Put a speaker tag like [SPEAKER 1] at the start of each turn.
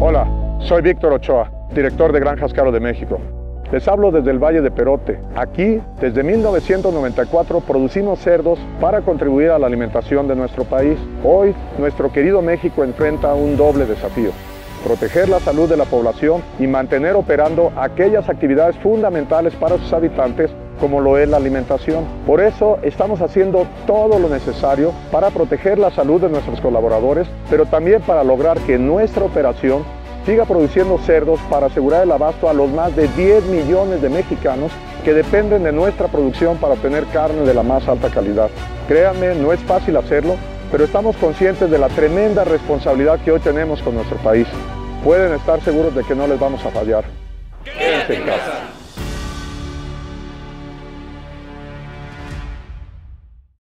[SPEAKER 1] Hola, soy Víctor Ochoa, director de Granjas Caro de México. Les hablo desde el Valle de Perote. Aquí, desde 1994, producimos cerdos para contribuir a la alimentación de nuestro país. Hoy, nuestro querido México enfrenta un doble desafío. Proteger la salud de la población y mantener operando aquellas actividades fundamentales para sus habitantes como lo es la alimentación. Por eso estamos haciendo todo lo necesario para proteger la salud de nuestros colaboradores, pero también para lograr que nuestra operación siga produciendo cerdos para asegurar el abasto a los más de 10 millones de mexicanos que dependen de nuestra producción para obtener carne de la más alta calidad. Créanme, no es fácil hacerlo, pero estamos conscientes de la tremenda responsabilidad que hoy tenemos con nuestro país. Pueden estar seguros de que no les vamos a fallar.